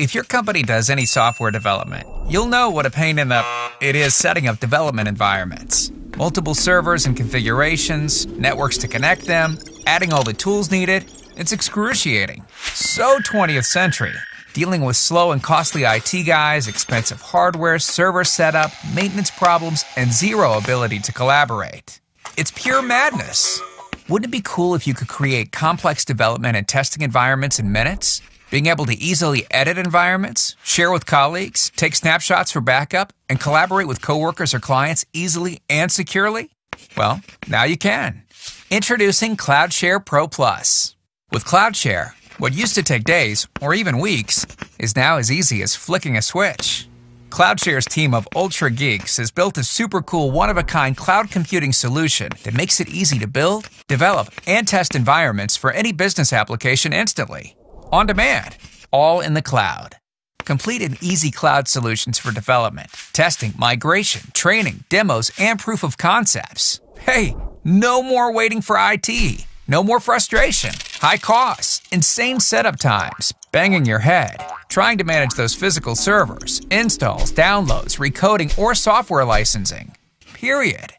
If your company does any software development, you'll know what a pain in the it is setting up development environments. Multiple servers and configurations, networks to connect them, adding all the tools needed. It's excruciating. So 20th century. Dealing with slow and costly IT guys, expensive hardware, server setup, maintenance problems, and zero ability to collaborate. It's pure madness. Wouldn't it be cool if you could create complex development and testing environments in minutes? Being able to easily edit environments, share with colleagues, take snapshots for backup, and collaborate with coworkers or clients easily and securely? Well, now you can. Introducing CloudShare Pro Plus. With CloudShare, what used to take days or even weeks is now as easy as flicking a switch. CloudShare's team of ultra geeks has built a super cool one of a kind cloud computing solution that makes it easy to build, develop, and test environments for any business application instantly, on demand, all in the cloud. Complete and easy cloud solutions for development, testing, migration, training, demos, and proof of concepts. Hey, no more waiting for IT. No more frustration, high costs, insane setup times, banging your head, trying to manage those physical servers, installs, downloads, recoding, or software licensing. Period.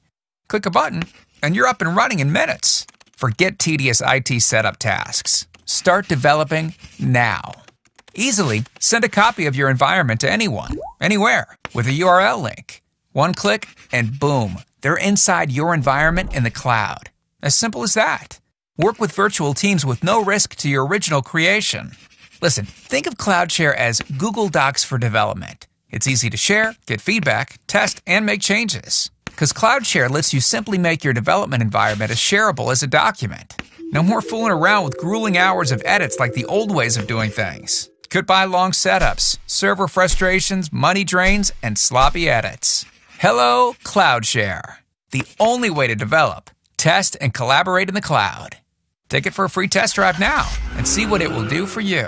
Click a button, and you're up and running in minutes. Forget tedious IT setup tasks. Start developing now. Easily send a copy of your environment to anyone, anywhere, with a URL link. One click, and boom, they're inside your environment in the cloud. As simple as that. Work with virtual teams with no risk to your original creation. Listen, think of CloudShare as Google Docs for development. It's easy to share, get feedback, test, and make changes. Because CloudShare lets you simply make your development environment as shareable as a document. No more fooling around with grueling hours of edits like the old ways of doing things. Goodbye long setups, server frustrations, money drains, and sloppy edits. Hello, CloudShare. The only way to develop, test, and collaborate in the cloud. Take it for a free test drive now and see what it will do for you.